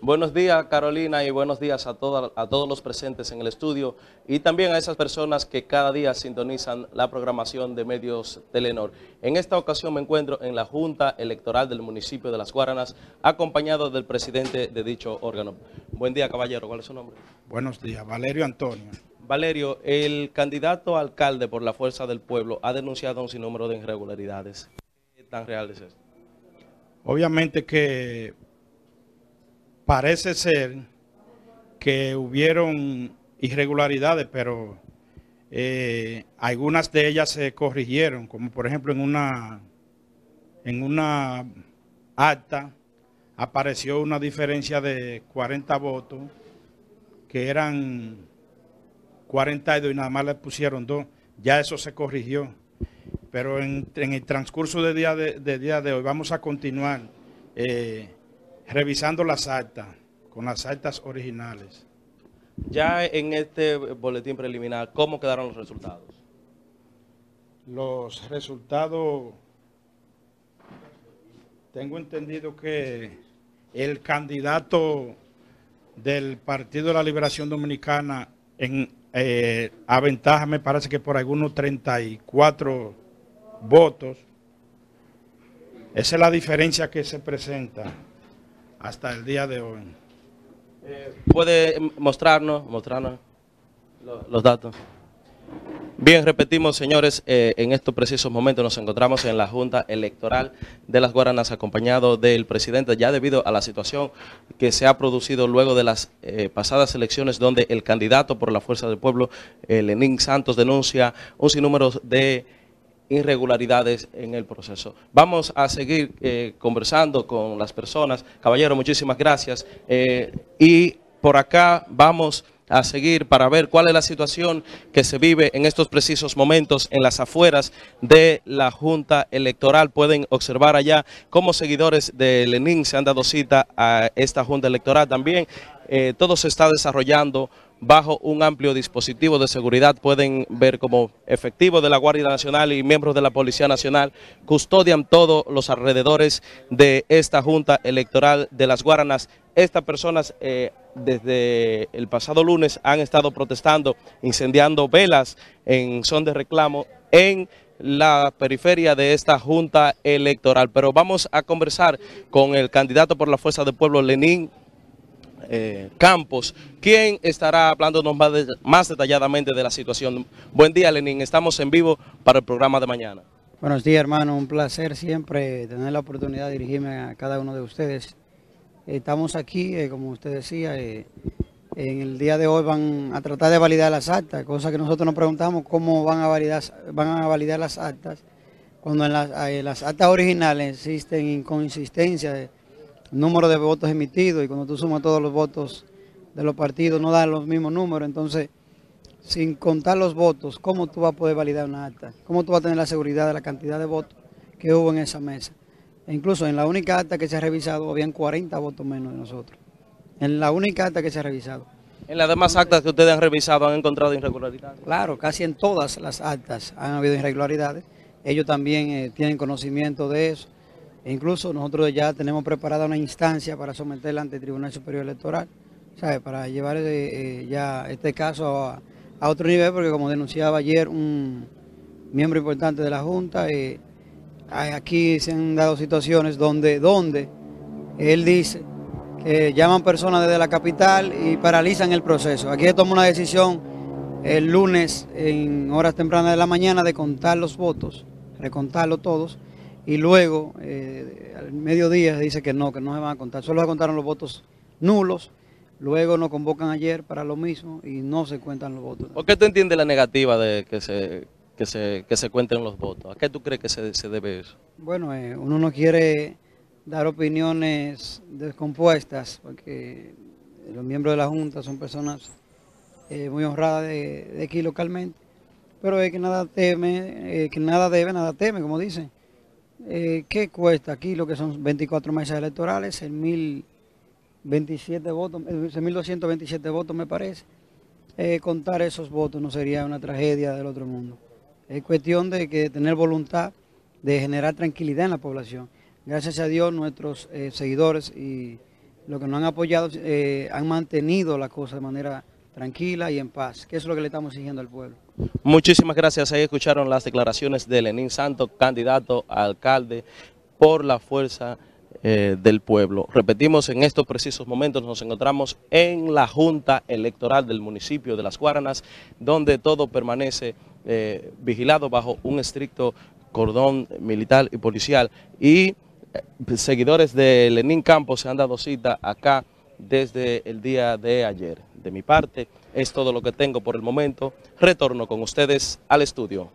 Buenos días Carolina y buenos días a, a todos los presentes en el estudio y también a esas personas que cada día sintonizan la programación de medios Telenor. En esta ocasión me encuentro en la Junta Electoral del municipio de Las Guaranas acompañado del presidente de dicho órgano. Buen día caballero, ¿cuál es su nombre? Buenos días, Valerio Antonio. Valerio, el candidato alcalde por la Fuerza del Pueblo ha denunciado un sinnúmero de irregularidades. ¿Qué tan real es esto? Obviamente que parece ser que hubieron irregularidades, pero eh, algunas de ellas se corrigieron, como por ejemplo en una, en una acta apareció una diferencia de 40 votos, que eran 42 y nada más le pusieron dos. Ya eso se corrigió. Pero en, el transcurso de, día de hoy vamos a continuar eh, revisando las actas, con las actas originales. Ya en este boletín preliminar, ¿cómo quedaron los resultados? Los resultados, tengo entendido que el candidato del Partido de la Liberación Dominicana en eh, aventaja, me parece que por algunos 34 votos. Esa es la diferencia que se presenta hasta el día de hoy. Eh, ¿Puede mostrarnos, mostrarnos los, datos? Bien, repetimos, señores, eh, en estos precisos momentos nos encontramos en la Junta Electoral de las Guaranas, acompañado del presidente, ya debido a la situación que se ha producido luego de las eh, pasadas elecciones, donde el candidato por la Fuerza del Pueblo, Lenín Santos, denuncia un sinnúmero de irregularidades en el proceso. Vamos a seguir eh, conversando con las personas. Caballero, muchísimas gracias. Eh, y por acá vamos a seguir para ver cuál es la situación que se vive en estos precisos momentos en las afueras de la Junta Electoral. Pueden observar allá cómo seguidores de Lenin se han dado cita a esta Junta Electoral. También eh, todo se está desarrollando bajo un amplio dispositivo de seguridad. Pueden ver como efectivos de la Guardia Nacional y miembros de la Policía Nacional custodian todos los alrededores de esta Junta Electoral de las Guaranas. Estas personas eh, desde el pasado lunes han estado protestando, incendiando velas en son de reclamo en la periferia de esta Junta Electoral. Pero vamos a conversar con el candidato por la Fuerza del Pueblo, Lenín eh, Campos, quien estará hablándonos más, más detalladamente de la situación. Buen día, Lenín. Estamos en vivo para el programa de mañana. Buenos días, hermano. Un placer siempre tener la oportunidad de dirigirme a cada uno de ustedes. Estamos aquí, eh, como usted decía, eh, en el día de hoy van a tratar de validar las actas, cosa que nosotros nos preguntamos cómo van a validar, van a validar las actas, cuando en las, las actas originales existen inconsistencias número de votos emitidos y cuando tú sumas todos los votos de los partidos no dan los mismos números, entonces sin contar los votos, ¿cómo tú vas a poder validar una acta? ¿Cómo tú vas a tener la seguridad de la cantidad de votos que hubo en esa mesa? E incluso en la única acta que se ha revisado habían 40 votos menos de nosotros. En la única acta que se ha revisado. ¿En las demás actas que ustedes han revisado han encontrado irregularidades? Claro, casi en todas las actas han habido irregularidades. Ellos también eh, tienen conocimiento de eso. E incluso nosotros ya tenemos preparada una instancia para someterla ante el Tribunal Superior Electoral, ¿sabe? para llevar eh, eh, ya este caso a, otro nivel, porque como denunciaba ayer un miembro importante de la Junta, eh, aquí se han dado situaciones donde, donde él dice que llaman personas desde la capital y paralizan el proceso. Aquí se toma una decisión el lunes en horas tempranas de la mañana de contar los votos, recontarlos todos, y luego eh, al mediodía dice que no, que no se van a contar, solo se contaron los votos nulos, luego nos convocan ayer para lo mismo y no se cuentan los votos. ¿Por qué tú entiendes la negativa de que se, que se, que se cuenten los votos? ¿A qué tú crees que se, se debe eso? Bueno, eh, uno no quiere dar opiniones descompuestas porque los miembros de la Junta son personas eh, muy honradas de, de, aquí localmente, pero es que nada teme, que nada debe, nada teme, como dicen. Eh, ¿Qué cuesta aquí lo que son 24 mesas electorales? En 1027 votos, en 1227 votos me parece. Eh, contar esos votos no sería una tragedia del otro mundo. Es cuestión de que tener voluntad de generar tranquilidad en la población. Gracias a Dios nuestros eh, seguidores y los que nos han apoyado han mantenido la cosa de manera tranquila y en paz, que es lo que le estamos exigiendo al pueblo. Muchísimas gracias. Ahí escucharon las declaraciones de Lenín Santo, candidato a alcalde por la fuerza eh, del pueblo. Repetimos, en estos precisos momentos nos encontramos en la Junta Electoral del municipio de Las Guaranas, donde todo permanece eh, vigilado bajo un estricto cordón militar y policial. Y eh, seguidores de Lenín Campos se han dado cita acá desde el día de ayer. De mi parte, es todo lo que tengo por el momento. Retorno con ustedes al estudio.